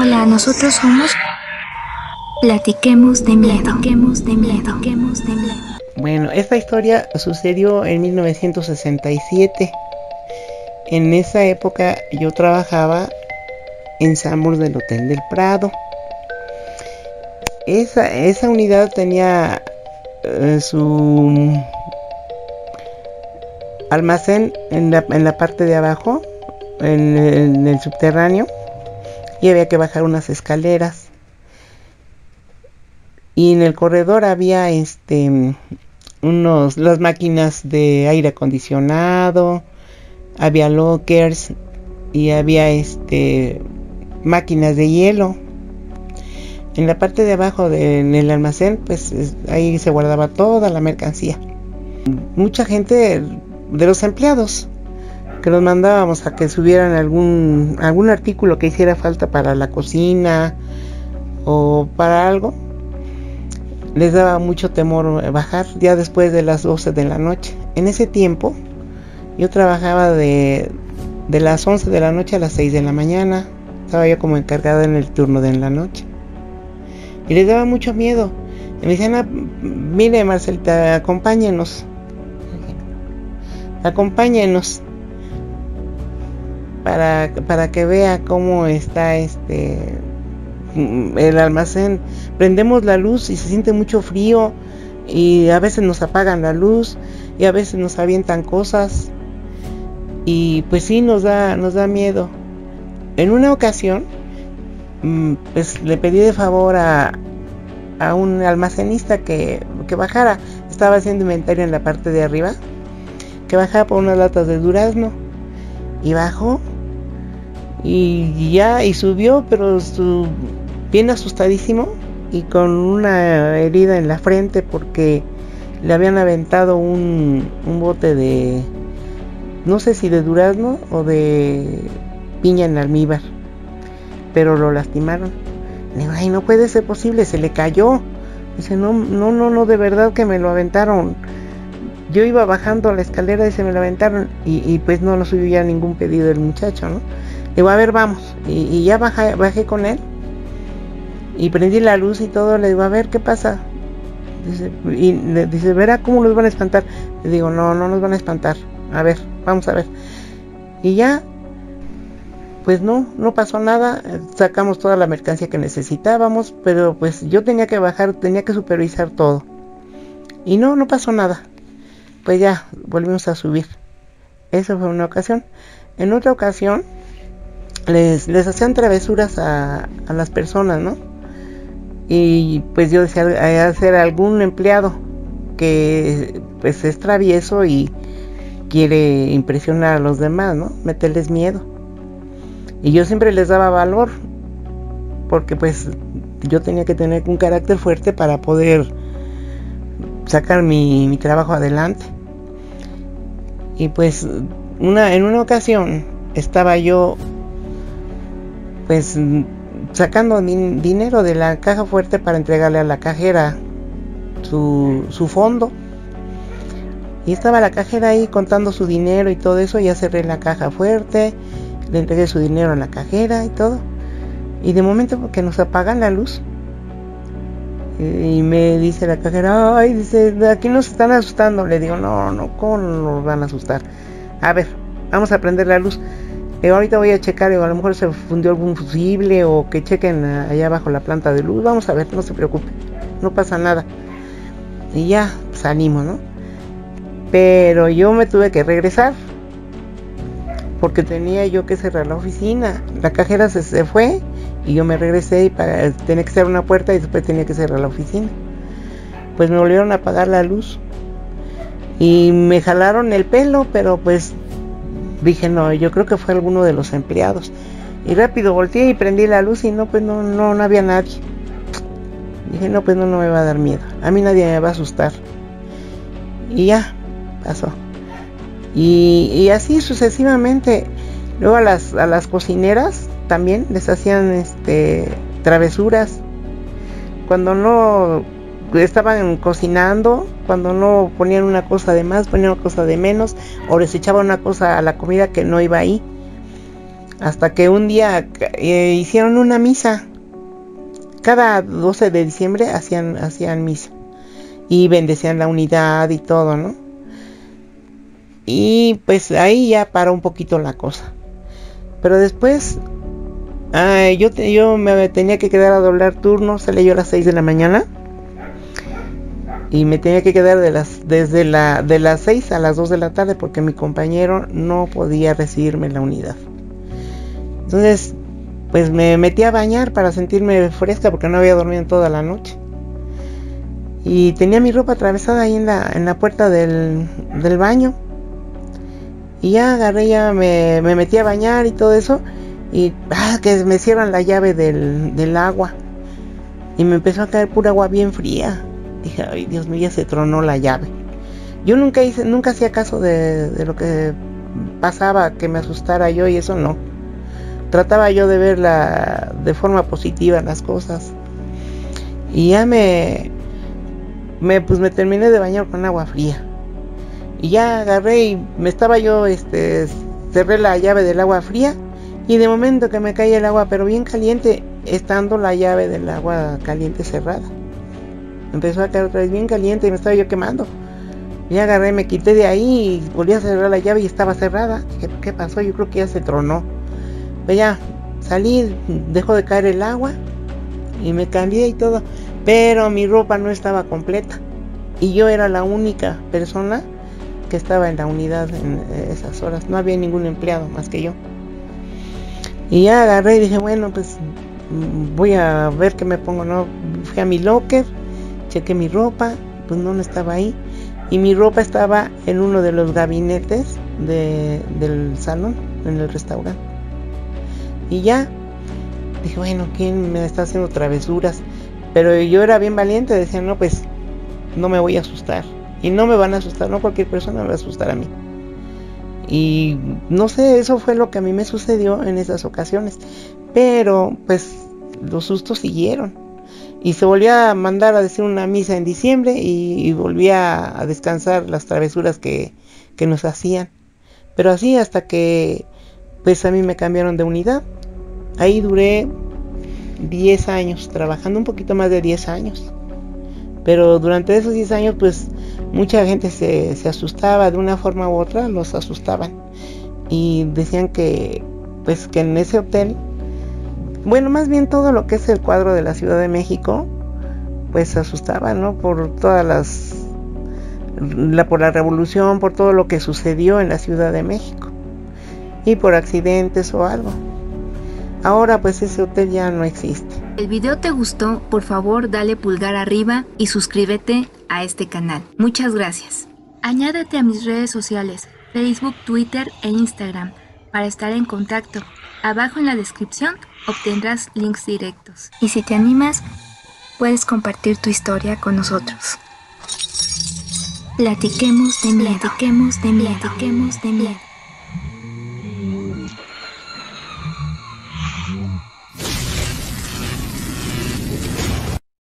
Hola, nosotros somos Platiquemos de miedo. Platiquemos de miedo. Platiquemos de miedo. Bueno, esta historia sucedió en 1967. En esa época yo trabajaba en Sambors del Hotel del Prado. Esa, esa unidad tenía eh, su almacén en la, en la parte de abajo, en el subterráneo, y había que bajar unas escaleras. Y en el corredor había este unos las máquinas de aire acondicionado, había lockers y había este máquinas de hielo. En la parte de abajo del almacén, pues es, ahí se guardaba toda la mercancía. Mucha gente de los empleados que los mandábamos a que subieran algún algún artículo que hiciera falta para la cocina o para algo les daba mucho temor bajar ya después de las 12 de la noche. En ese tiempo yo trabajaba de, de las 11 de la noche a las 6 de la mañana. Estaba yo como encargada en el turno de la noche. Y les daba mucho miedo. Y me decían ah, mire Marcelita acompáñenos acompáñenos para, para que vea cómo está este el almacén. Prendemos la luz y se siente mucho frío y a veces nos apagan la luz y a veces nos avientan cosas. Y pues sí nos da nos da miedo. En una ocasión mm, pues le pedí de favor a, a un almacenista que, que bajara. Estaba haciendo inventario en la parte de arriba que bajaba por unas latas de durazno. Y bajó y ya y subió pero su, bien asustadísimo y con una herida en la frente porque le habían aventado un, un bote de no sé si de durazno o de piña en almíbar pero lo lastimaron. Le digo, ay no puede ser posible se le cayó dice no no no no de verdad que me lo aventaron yo iba bajando la escalera y se me lo aventaron y, y pues no lo subió ya ningún pedido del muchacho no digo a ver vamos y, ya bajé, bajé con él y prendí la luz y todo, le digo, a ver, ¿qué pasa? Y le dice, verá cómo los van a espantar. Le digo, no, no nos van a espantar. A ver, vamos a ver. Y ya, pues no, no pasó nada. Sacamos toda la mercancía que necesitábamos, pero pues yo tenía que bajar, tenía que supervisar todo. Y no, no pasó nada. Pues ya, volvimos a subir. Eso fue una ocasión. En otra ocasión, les, les hacían travesuras a, a las personas, ¿no? y pues yo decía hacer algún empleado que pues es travieso y quiere impresionar a los demás, ¿no? Meterles miedo. Y yo siempre les daba valor porque pues yo tenía que tener un carácter fuerte para poder sacar mi, mi trabajo adelante. Y pues una, en una ocasión estaba yo pues sacando din dinero de la caja fuerte para entregarle a la cajera su, su fondo. Y estaba la cajera ahí contando su dinero y todo eso. Ya cerré la caja fuerte, le entregué su dinero a la cajera y todo. Y de momento que nos apagan la luz. Y me dice la cajera, ay, dice, aquí nos están asustando. Le digo, no, no, ¿cómo nos van a asustar? A ver, vamos a prender la luz. Eh, ahorita voy a checar, a lo mejor se fundió algún fusible o que chequen allá abajo la planta de luz. Vamos a ver, no se preocupe, no pasa nada. Y ya salimos, ¿no? Pero yo me tuve que regresar porque tenía yo que cerrar la oficina. La cajera se, se fue y yo me regresé y tenía que cerrar una puerta y después tenía que cerrar la oficina. Pues me volvieron a apagar la luz y me jalaron el pelo, pero pues dije no, yo creo que fue alguno de los empleados. Y rápido volteé y prendí la luz y no, pues no, no, no había nadie. Dije, no, pues no, no me va a dar miedo. A mí nadie me va a asustar. Y ya, pasó. Y, y así sucesivamente. Luego a las, a las cocineras también les hacían este travesuras. Cuando no estaban cocinando, cuando no ponían una cosa de más, ponían una cosa de menos, o les echaban una cosa a la comida que no iba ahí. Hasta que un día eh, hicieron una misa. Cada 12 de diciembre hacían, hacían misa. Y bendecían la unidad y todo, ¿no? Y pues ahí ya paró un poquito la cosa. Pero después yo, yo me tenía que quedar a doblar turnos, salí yo a las 6 de la mañana. Y me tenía que quedar de las, desde la, de las 6 a las 2 de la tarde porque mi compañero no podía recibirme en la unidad. Entonces, pues me metí a bañar para sentirme fresca porque no había dormido toda la noche. Y tenía mi ropa atravesada ahí en la, en la puerta del, del baño. Y ya agarré, ya me, me, metí a bañar y todo eso. Y ah, que me cierran la llave del, del agua. Y me empezó a caer pura agua bien fría. Dije, ay Dios mío, ya se tronó la llave. Yo nunca hice, nunca hacía caso de, de lo que pasaba, que me asustara yo y eso no. Trataba yo de ver la, de forma positiva las cosas. Y ya me, me, pues me terminé de bañar con agua fría. Y ya agarré y me estaba yo, este, cerré la llave del agua fría y de momento que me caía el agua, pero bien caliente, estando la llave del agua caliente cerrada. Empezó a caer otra vez bien caliente y me estaba yo quemando. Y agarré, me quité de ahí y volví a cerrar la llave y estaba cerrada. ¿qué pasó? Yo creo que ya se tronó. Pues ya, salí, dejó de caer el agua y me cambié y todo. Pero mi ropa no estaba completa. Y yo era la única persona que estaba en la unidad en esas horas. No había ningún empleado más que yo. Y ya agarré y dije, bueno, pues mm, voy a ver qué me pongo. No, fui a mi locker, chequé mi ropa, pues no, estaba ahí. Y mi ropa estaba en uno de los gabinetes del salón, en el restaurante. Y ya dije, bueno, ¿quién me está haciendo travesuras? Pero yo era bien valiente, decía, no, pues no me voy a asustar. Y no me van a asustar, no cualquier persona me va a asustar a mí. Y no sé, eso fue lo que a mí me sucedió en esas ocasiones. Pero pues los sustos siguieron. Y se volvió a mandar a decir una misa en diciembre y, volvía a descansar las travesuras que, que nos hacían. Pero así hasta que pues a mí me cambiaron de unidad. Ahí duré 10 años, trabajando un poquito más de 10 años. Pero durante esos 10 años pues mucha gente se, asustaba de una forma u otra, los asustaban y decían que pues que en ese hotel, bueno, más bien todo lo que es el cuadro de la Ciudad de México, pues se asustaba, ¿no? Por todas las la, por la revolución, por todo lo que sucedió en la Ciudad de México y por accidentes o algo. Ahora pues ese hotel ya no existe. ¿El video te gustó? Por favor dale pulgar arriba y suscríbete a este canal. Muchas gracias. Añádete a mis redes sociales, Facebook, Twitter e Instagram, para estar en contacto. Abajo en la descripción obtendrás links directos. Y si te animas, puedes compartir tu historia con nosotros. Platiquemos de miedo, platiquemos de miedo, platiquemos de miedo.